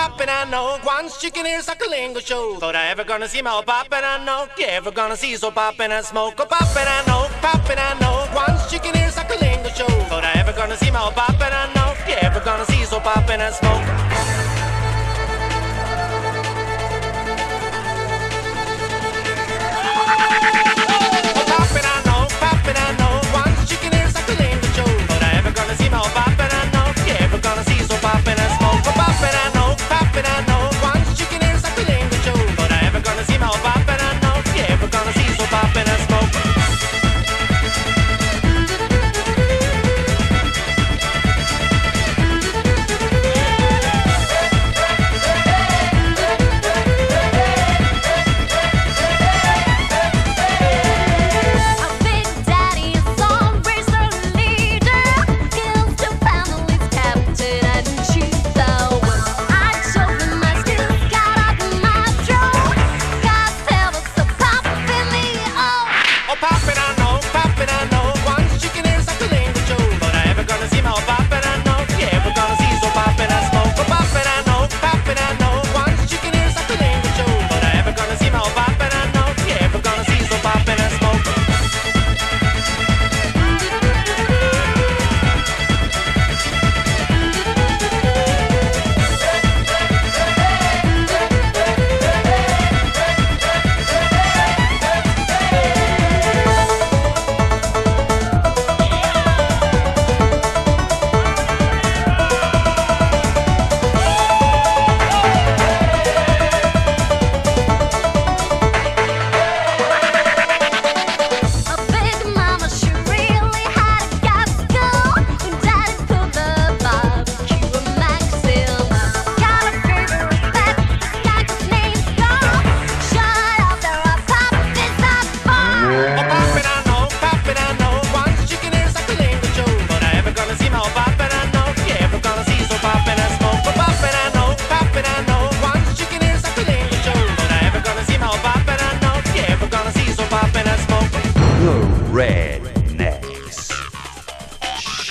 poppin', I know. once chicken ears like a lingo show. but I ever gonna see my old poppin', I know. You ever gonna see so poppin' and smoke? Oh, poppin', I know. Poppin', I know. once chicken ears like a lingo show. but I ever gonna see my old poppin', I know. You ever gonna see so poppin' and smoke?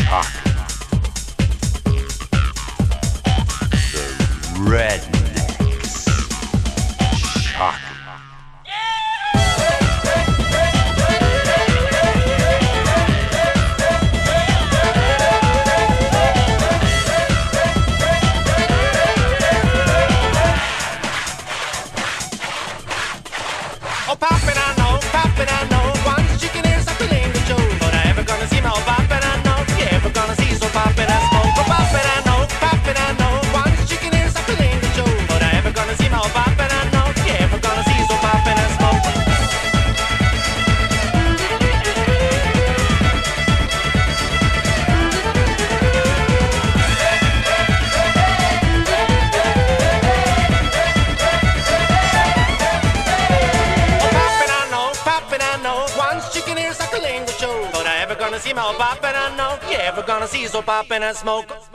talk. The red gonna see my old pop and I know. Yeah, we're gonna see so poppin' pop and I smoke.